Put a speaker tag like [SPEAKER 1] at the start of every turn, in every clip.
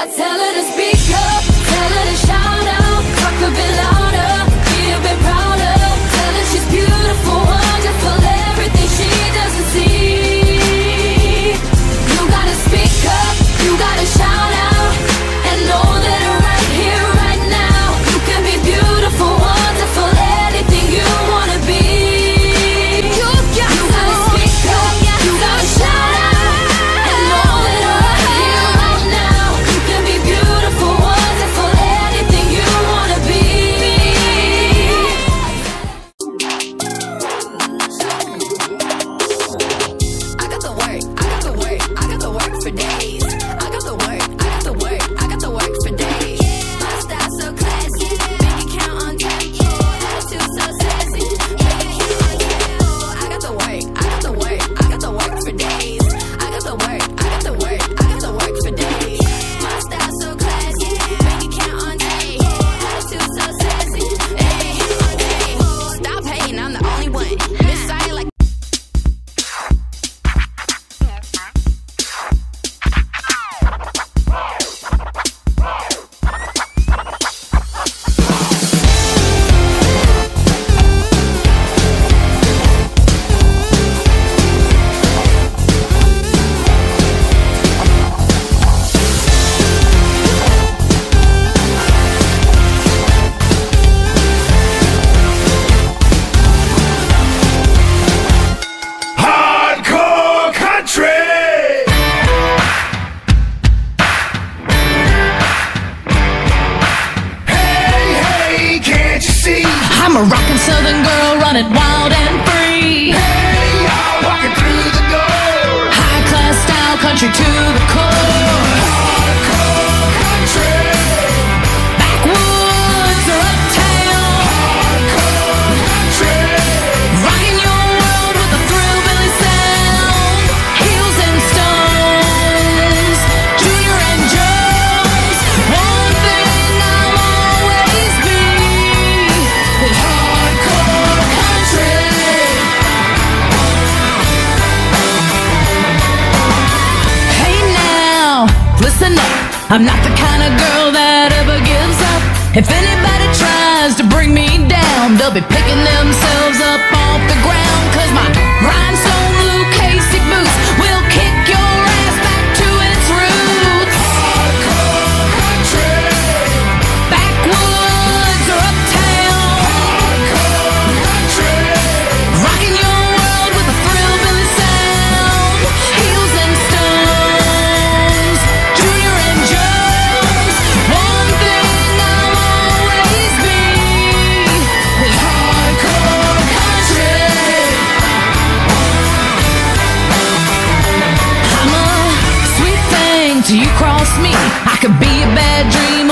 [SPEAKER 1] I tell it. a
[SPEAKER 2] rockin' southern girl running wild and free.
[SPEAKER 3] Hey, I'm walking through the door.
[SPEAKER 2] High class style, country to the core. up. I'm not the kind of girl that ever gives up. If anybody tries to bring me down, they'll be picking themselves up off the ground. Cause my rhinestone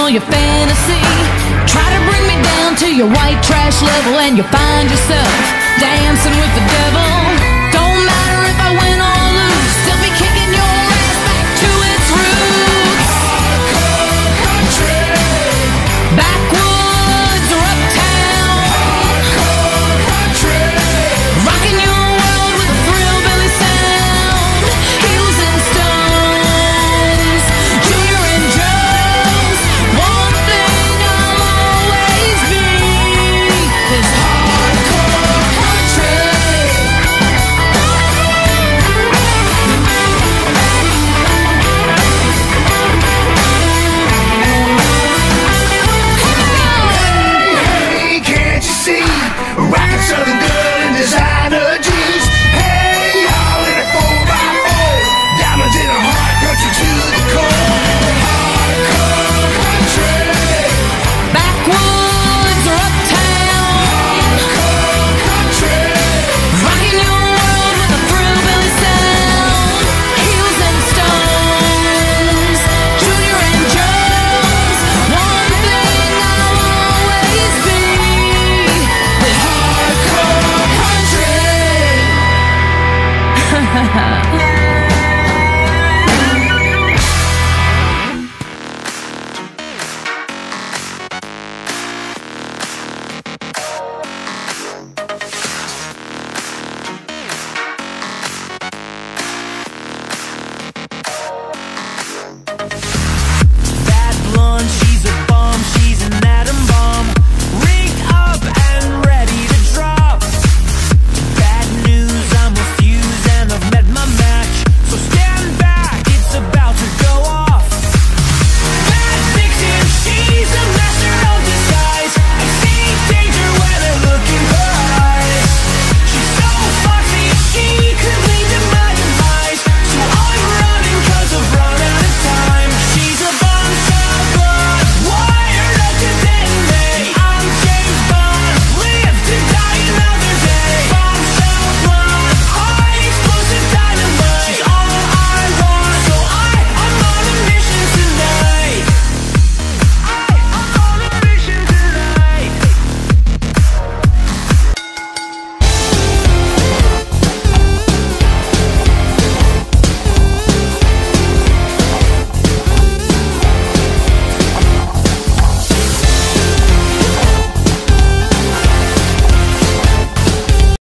[SPEAKER 2] all your fantasy. Try to bring me down to your white trash level, and you'll find yourself dancing with the devil.